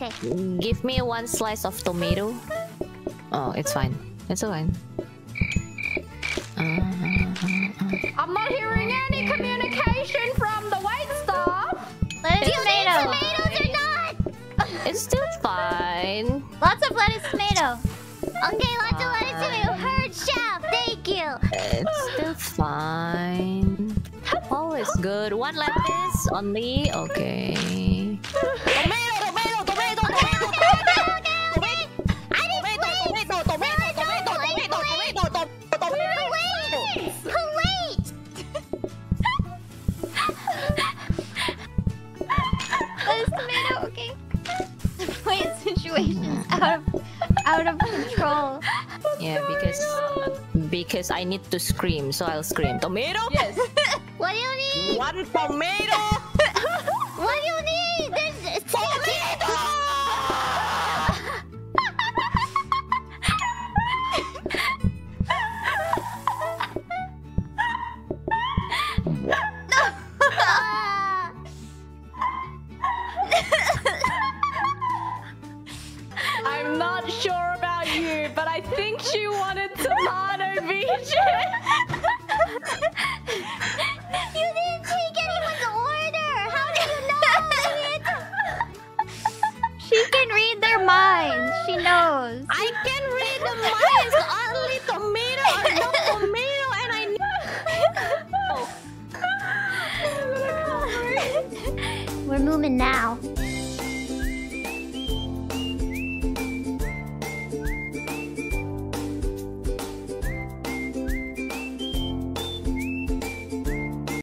Okay. Give me one slice of tomato. Oh, it's fine. It's fine. Uh, I'm not hearing any communication from the white staff. Lettuce Do you need tomato. tomatoes or not? it's still fine. Lots of lettuce tomato. Okay, lots of lettuce tomato. Heard, chef. Thank you. It's still fine. All is good. One lettuce only. Okay. Lettuce tomato. Okay. Plate situation's out of out of control. Yeah, because because I need to scream, so I'll scream. Tomato. Yes. What do you need? One tomato. What do you need? There's Tomato. Ah. I'm not sure about you, but I think she wanted tomato BJ. You didn't take anyone's order. How do you know? she can read their minds. She knows. I can read the minds. Only tomato or no tomato, and I We're moving now.